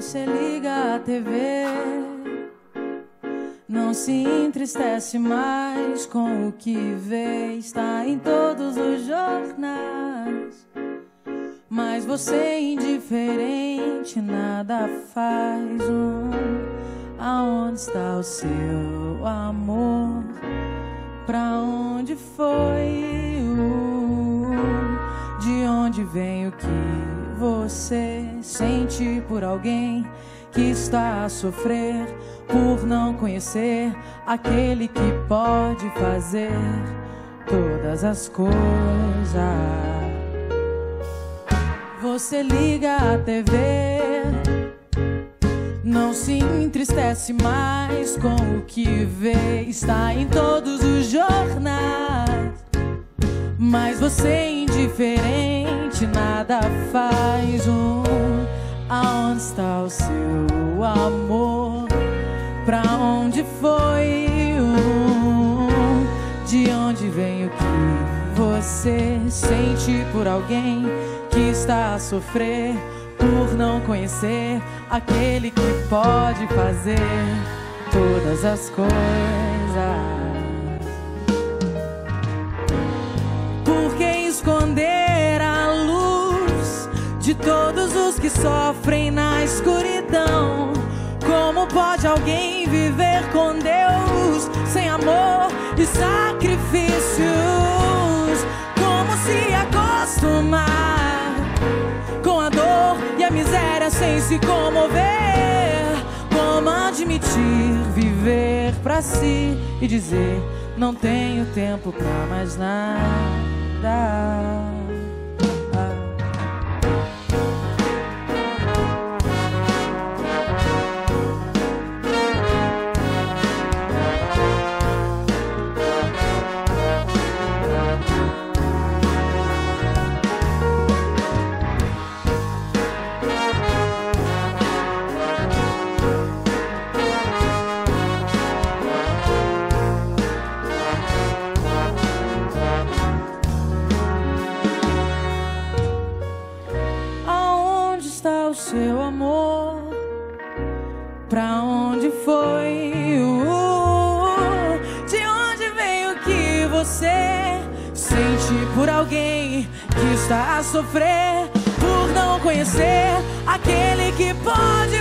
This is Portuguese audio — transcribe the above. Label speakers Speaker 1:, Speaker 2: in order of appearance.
Speaker 1: Você liga a TV, não se entristece mais com o que vê, está em todos os jornais. Mas você é indiferente, nada faz. Um, aonde está o seu amor? Pra onde foi? Uh, de onde vem o que você sente por alguém que está a sofrer por não conhecer aquele que pode fazer todas as coisas. Você liga a TV, não se entristece mais com o que vê, está em todos os jornais. Mas você é indiferente, nada faz um. Aonde está o seu amor? Pra onde foi um? De onde vem o que você sente por alguém que está a sofrer por não conhecer aquele que pode fazer todas as coisas? De todos os que sofrem na escuridão? Como pode alguém viver com Deus sem amor e sacrifícios? Como se acostumar com a dor e a miséria sem se comover? Como admitir viver pra si e dizer não tenho tempo pra mais nada? Pra onde foi? Uh, de onde veio que você sente por alguém que está a sofrer por não conhecer aquele que pode